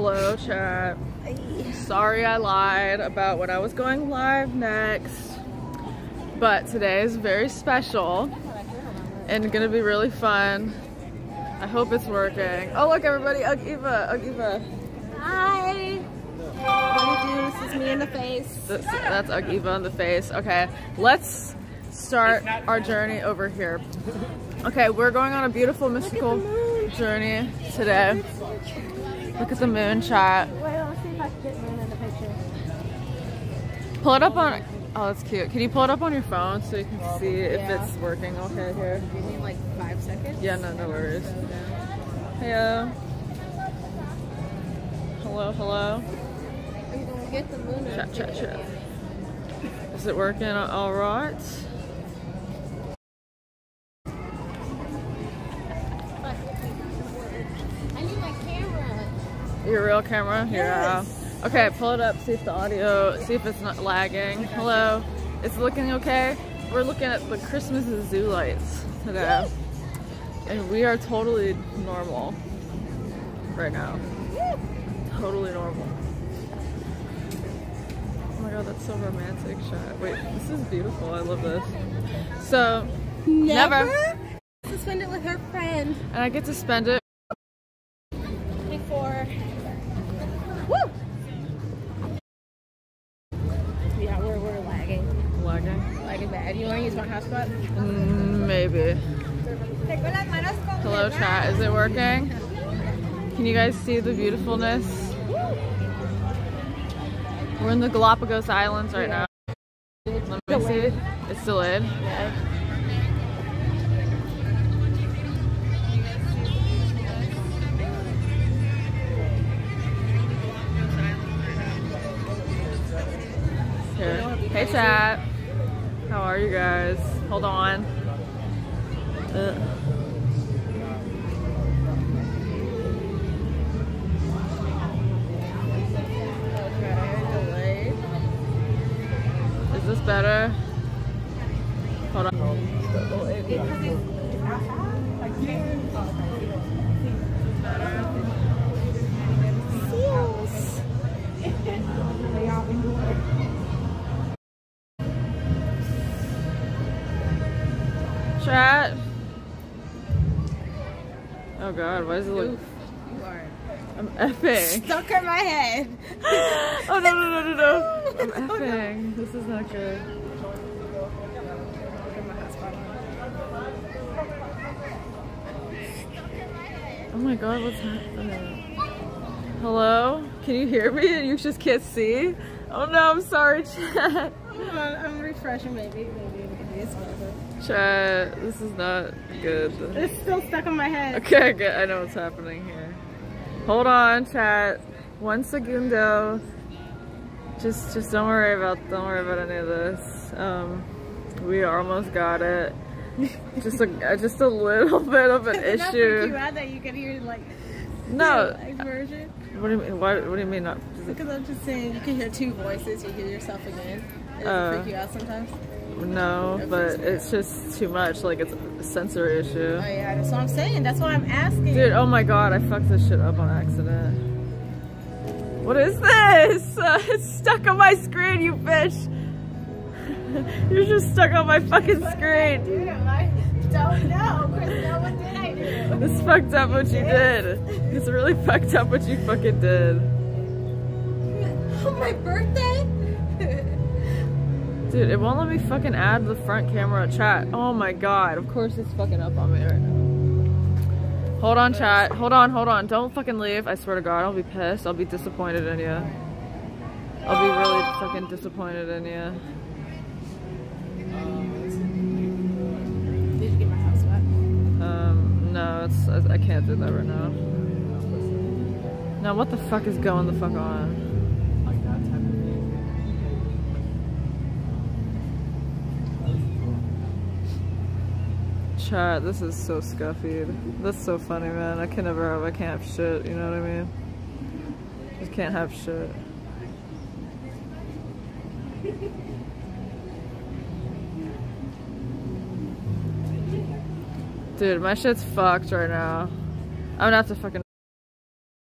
Hello, chat. Sorry I lied about when I was going live next. But today is very special and gonna be really fun. I hope it's working. Oh look everybody, Agiva, Agiva. Hi. What do you do? This is me in the face. This, that's Agiva in the face. Okay, let's start our journey over here. Okay, we're going on a beautiful mystical journey today. Look at the moon chat. Wait, let's see if I can get moon in the picture. Pull it up on, oh that's cute. Can you pull it up on your phone so you can see if it's working okay here? You need like five seconds? Yeah, no, no worries. Heyo. Hello, hello. Are you gonna get the moon in Chat, chat, chat. Is it working all right? Your real camera? Yeah. Okay, pull it up, see if the audio, see if it's not lagging. Hello. It's looking okay? We're looking at the Christmas zoo lights today. And we are totally normal right now. Totally normal. Oh my god, that's so romantic shot. Wait, this is beautiful. I love this. So, Never. Suspend it with her friend and I get to spend it. Use my? Mm, maybe. Hello chat, is it working? Can you guys see the beautifulness? We're in the Galapagos Islands right now. Let me see. It's delayed. Yeah. Here. Hey chat. How are you guys? Hold on. Uh. Is this better? Hold on. Seals. Chat. Oh god, why does it look? You are I'm effing. stuck in my head. oh no no no no no! I'm oh, effing. This is not good. Oh my god, what's happening? Hello? Can you hear me and you just can't see? Oh no, I'm sorry, chat. Hold on, I'm refreshing. Maybe, maybe, Chat, this is not good. It's still stuck in my head. Okay, good. I know what's happening here. Hold on, chat. One segundo. Just, just don't worry about, don't worry about any of this. Um, we almost got it. Just a, just a little bit of an Did that freak you issue. that you could hear like No. version? What do you mean? What, what do you mean? Not? Because I'm just saying you can hear two voices. You hear yourself again. Does it freak you out sometimes? No, but it's just too much. Like it's a sensory issue. Oh yeah, that's what I'm saying. That's why I'm asking. Dude, oh my god, I fucked this shit up on accident. What is this? Uh, it's stuck on my screen, you bitch. You're just stuck on my fucking screen. Dude, I don't know, Crystal. What did I do? It's fucked up what you did. It's really fucked up what you fucking did. On my birthday? Dude, it won't let me fucking add the front camera chat. Oh my god, of course it's fucking up on me right now. Hold on, chat. Hold on, hold on. Don't fucking leave. I swear to god, I'll be pissed. I'll be disappointed in you. I'll be really fucking disappointed in you. Did you get my house wet? Um, no, it's I, I can't do that right now. Now, what the fuck is going the fuck on? Chat, this is so scuffied. That's so funny, man. I can never have, I can't have shit, you know what I mean? Just can't have shit. Dude, my shit's fucked right now. I'm gonna have to fucking